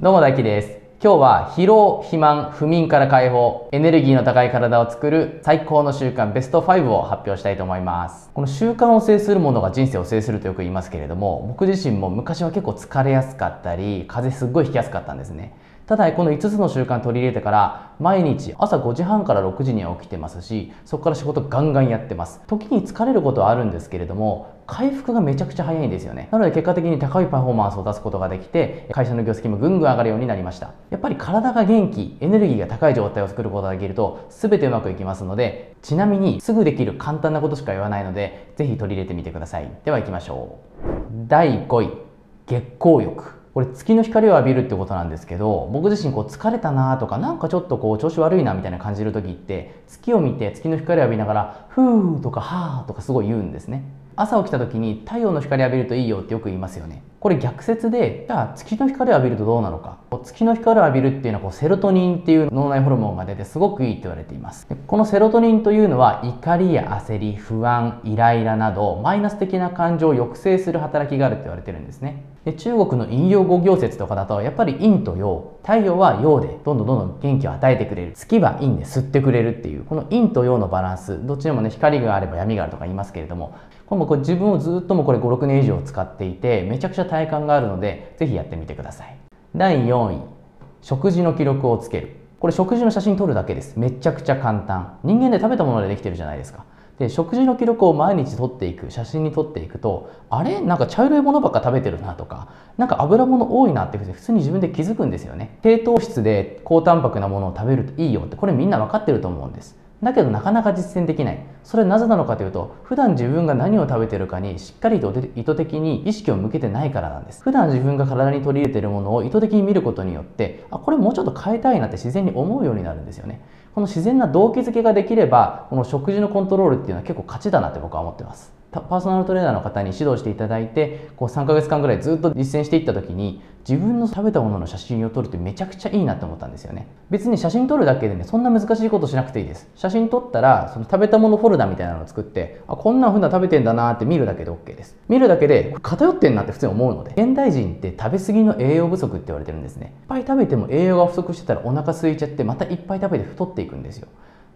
どうも大輝です。今日は疲労肥満不眠から解放。エネルギーの高い体を作る最高の習慣ベスト5を発表したいと思います。この習慣を制するものが人生を制するとよく言いますけれども僕自身も昔は結構疲れやすかったり風邪すっごいひきやすかったんですね。ただこの5つの習慣取り入れてから毎日朝5時半から6時には起きてますしそこから仕事ガンガンやってます。時に疲れることはあるんですけれども回復がめちゃくちゃ早いんですよね。なので結果的に高いパフォーマンスを出すことができて会社の業績もぐんぐん上がるようになりました。やっぱり体が元気エネルギーが高い状態を作ることができると全てうまくいきますのでちなみにすぐできる簡単なことしか言わないのでぜひ取り入れてみてください。では行きましょう。第5位月光浴。これ月の光を浴びるってことなんですけど僕自身こう疲れたなとかなんかちょっとこう調子悪いなみたいな感じる時って月を見て月の光を浴びながら「ふー」とか「はー」とかすごい言うんですね。朝起きた時に太陽の光浴びるといいよってよく言いますよね。これ逆説でじゃあ月の光を浴びるとどうなのか。月の光を浴びるっていうのはこうセロトニンっていう脳内ホルモンが出てすごくいいって言われています。このセロトニンというのは怒りや焦り不安イライラなどマイナス的な感情を抑制する働きがあるって言われてるんですね。で中国の陰陽五行説とかだとやっぱり陰と陽。太陽は陽でどんどんどんどん元気を与えてくれる。月は陰で吸ってくれるっていう。この陰と陽のバランスどっちでもね光があれば闇があるとか言いますけれどもこれもこれ自分をずっともこれ56年以上使っていてめちゃくちゃ体感があるのでぜひやってみてください。第4位食事の記録をつける。これ食事の写真撮るだけです。めちゃくちゃ簡単。人間で食べたものでできてるじゃないですか。で食事の記録を毎日撮っていく写真に撮っていくとあれ？なんか茶色いものばっか食べてるなとかなんか油物多いなって普通に自分で気づくんですよね。低糖質で高タンパクなものを食べるといいよってこれみんな分かってると思うんです。だけどなかなか実践できない。それはなぜなのかというと普段自分が何を食べてるかにしっかりと意図的に意識を向けてないからなんです。普段自分が体に取り入れてるものを意図的に見ることによってあこれもうちょっと変えたいなって自然に思うようになるんですよね。この自然な動機づけができればこの食事のコントロールっていうのは結構勝ちだなって僕は思ってます。パーソナルトレーナーの方に指導していただいてこう3ヶ月間ぐらいずっと実践していった時に自分の食べたものの写真を撮るってめちゃくちゃいいなと思ったんですよね。別に写真撮るだけでねそんな難しいことしなくていいです。写真撮ったらその食べたものフォルダみたいなのを作ってあこんな風な食べてんだなって見るだけで OK です。見るだけで偏ってんなって普通に思うので。現代人って食べ過ぎの栄養不足って言われてるんですね。いっぱい食べても栄養が不足してたらお腹空いちゃってまたいっぱい食べて太っていくんですよ。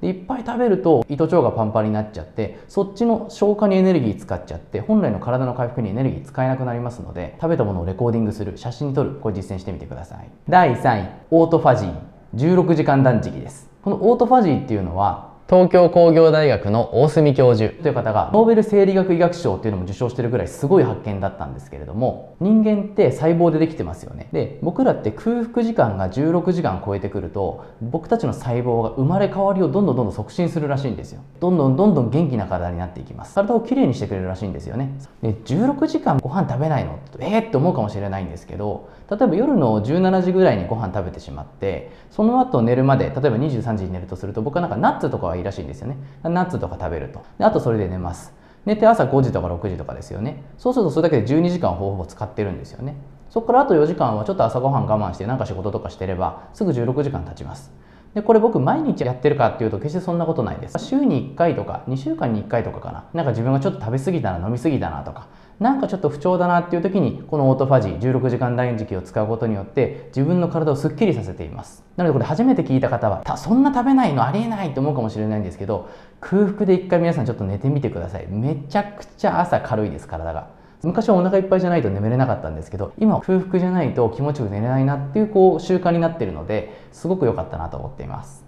でいっぱい食べると胃と腸がパンパンになっちゃってそっちの消化にエネルギー使っちゃって本来の体の回復にエネルギー使えなくなりますので食べたものをレコーディングする写真に撮るこれ実践してみてください。第3位オートファジー。16時間断食です。このオートファジーっていうのは東京工業大学の大隅教授という方がノーベル生理学医学賞っていうのも受賞してるぐらいすごい発見だったんですけれども人間って細胞でできてますよね。で僕らって空腹時間が16時間超えてくると僕たちの細胞が生まれ変わりをどんどんどんどん促進するらしいんですよ。どんどんどんどん元気な体になっていきます。体をきれいにしてくれるらしいんですよね。で16時間ご飯食べないの？えー、って思うかもしれないんですけど例えば夜の17時ぐらいにご飯食べてしまってその後寝るまで例えば23時に寝るとすると僕はなんかナッツとかはいらしいんですよね。ナッツとか食べると。であとそれで寝ます。寝て朝5時とか6時とかですよね。そうするとそれだけで12時間ほぼほぼ使ってるんですよね。そこからあと4時間はちょっと朝ごはん我慢してなんか仕事とかしてればすぐ16時間経ちます。でこれ僕毎日やってるかっていうと決してそんなことないです。週に1回とか2週間に1回とかかな。なんか自分がちょっと食べ過ぎたな飲み過ぎたなとか。なんかちょっと不調だなっていう時にこのオートファジー16時間断食を使うことによって自分の体をすっきりさせています。なのでこれ初めて聞いた方はそんな食べないのありえないと思うかもしれないんですけど空腹で一回皆さんちょっと寝てみてください。めちゃくちゃ朝軽いです体が。昔はお腹いっぱいじゃないと眠れなかったんですけど今は空腹じゃないと気持ちよく寝れないなっていうこう習慣になってるのですごく良かったなと思っています。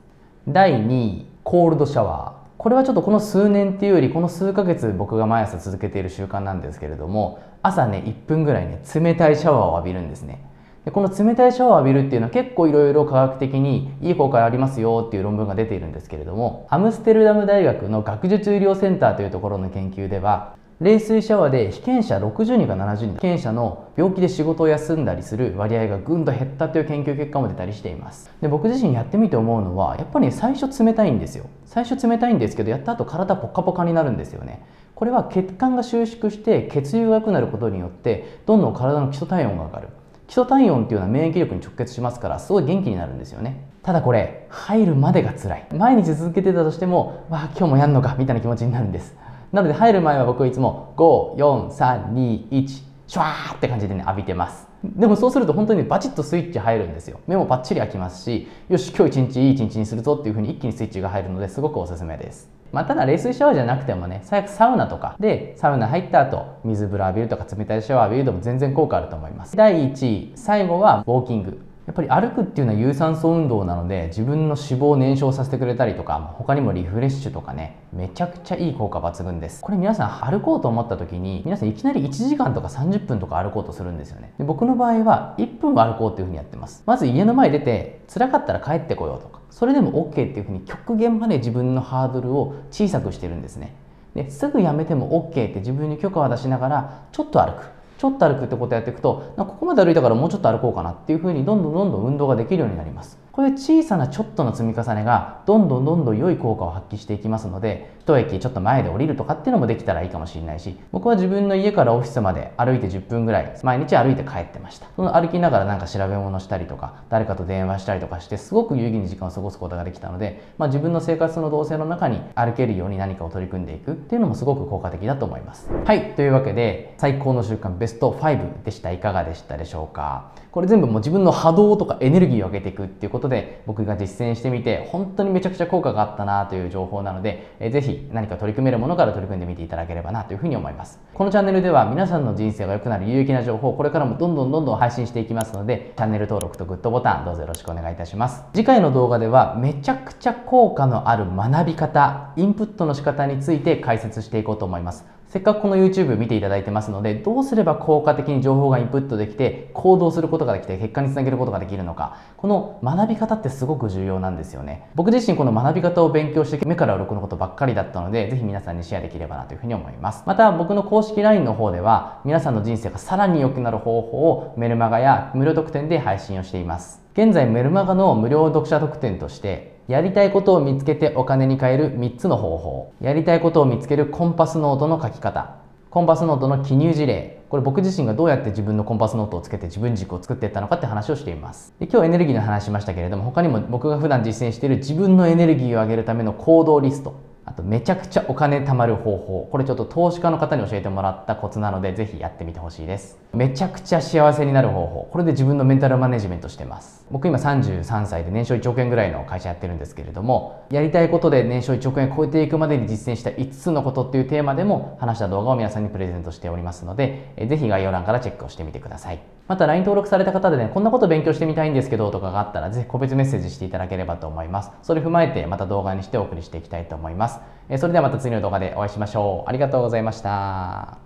第2位コールドシャワー。これはちょっとこの数年っていうよりこの数ヶ月僕が毎朝続けている習慣なんですけれども朝ね1分ぐらいね冷たいシャワーを浴びるんですね。でこの冷たいシャワーを浴びるっていうのは結構いろいろ科学的にいい効果ありますよっていう論文が出ているんですけれどもアムステルダム大学の学術医療センターというところの研究では冷水シャワーで被験者60人か70人。被験者の病気で仕事を休んだりする割合がぐんと減ったという研究結果も出たりしています。で僕自身やってみて思うのはやっぱり、ね、最初冷たいんですよ。最初冷たいんですけどやった後体ポカポカになるんですよね。これは血管が収縮して血流が良くなることによってどんどん体の基礎体温が上がる。基礎体温っていうのは免疫力に直結しますからすごい元気になるんですよね。ただこれ入るまでが辛い。毎日続けてたとしてもわあ今日もやんのかみたいな気持ちになるんです。なので入る前は僕いつも54321シュワーって感じでね浴びてます。でもそうすると本当にバチッとスイッチ入るんですよ。目もパッチリ開きますしよし今日一日いい一日にするぞっていうふうに一気にスイッチが入るのですごくおすすめです。まあ、ただ冷水シャワーじゃなくてもね最悪サウナとか。でサウナ入った後水風呂浴びるとか冷たいシャワー浴びるでも全然効果あると思います。第1位最後はウォーキング。やっぱり歩くっていうのは有酸素運動なので自分の脂肪を燃焼させてくれたりとか他にもリフレッシュとかねめちゃくちゃいい効果抜群です。これ皆さん歩こうと思った時に皆さんいきなり1時間とか30分とか歩こうとするんですよね。で僕の場合は1分歩こうっていうふうにやってます。まず家の前出て辛かったら帰ってこようとかそれでも OK っていうふうに極限まで自分のハードルを小さくしてるんですね。ですぐやめても OK って自分に許可を出しながらちょっと歩く。ちょっと歩くってことをやっていくとここまで歩いたからもうちょっと歩こうかなっていうふうにどんどんどんどん運動ができるようになります。こういう小さなちょっとの積み重ねがどんどんどんどん良い効果を発揮していきますので一駅ちょっと前で降りるとかっていうのもできたらいいかもしれないし僕は自分の家からオフィスまで歩いて10分ぐらい毎日歩いて帰ってました。その歩きながらなんか調べ物したりとか誰かと電話したりとかしてすごく有意義に時間を過ごすことができたので、まあ、自分の生活の動線の中に歩けるように何かを取り組んでいくっていうのもすごく効果的だと思います。はいというわけで最高の習慣ベスト5でした。いかがでしたでしょうか？これ全部もう自分の波動とかエネルギーを上げていくっていうことことで僕が実践してみて本当にめちゃくちゃ効果があったなという情報なので、えー、ぜひ何か取り組めるものから取り組んでみていただければなというふうに思います。このチャンネルでは皆さんの人生が良くなる有益な情報をこれからもどんどんどんどん配信していきますのでチャンネル登録とグッドボタンどうぞよろしくお願いいたします。次回の動画ではめちゃくちゃ効果のある学び方インプットの仕方について解説していこうと思います。せっかくこの YouTube 見ていただいてますので、どうすれば効果的に情報がインプットできて、行動することができて、結果につなげることができるのか、この学び方ってすごく重要なんですよね。僕自身この学び方を勉強して目から鱗のことばっかりだったので、ぜひ皆さんにシェアできればなというふうに思います。また僕の公式 LINE の方では、皆さんの人生がさらに良くなる方法をメルマガや無料特典で配信をしています。現在メルマガの無料読者特典としてやりたいことを見つけてお金に換える3つの方法。やりたいことを見つけるコンパスノートの書き方。コンパスノートの記入事例。これ僕自身がどうやって自分のコンパスノートをつけて自分軸を作っていったのかって話をしています。で今日エネルギーの話しましたけれども他にも僕が普段実践している自分のエネルギーを上げるための行動リスト。あとめちゃくちゃお金貯まる方法。これちょっと投資家の方に教えてもらったコツなのでぜひやってみてほしいです。めちゃくちゃ幸せになる方法。これで自分のメンタルマネジメントしてます。僕今33歳で年商1億円ぐらいの会社やってるんですけれどもやりたいことで年商1億円超えていくまでに実践した5つのことっていうテーマでも話した動画を皆さんにプレゼントしておりますのでぜひ概要欄からチェックをしてみてください。また LINE 登録された方でねこんなこと勉強してみたいんですけどとかがあったらぜひ個別メッセージしていただければと思いますそれ踏まえてまた動画にしてお送りしていきたいと思いますそれではまた次の動画でお会いしましょう。ありがとうございました。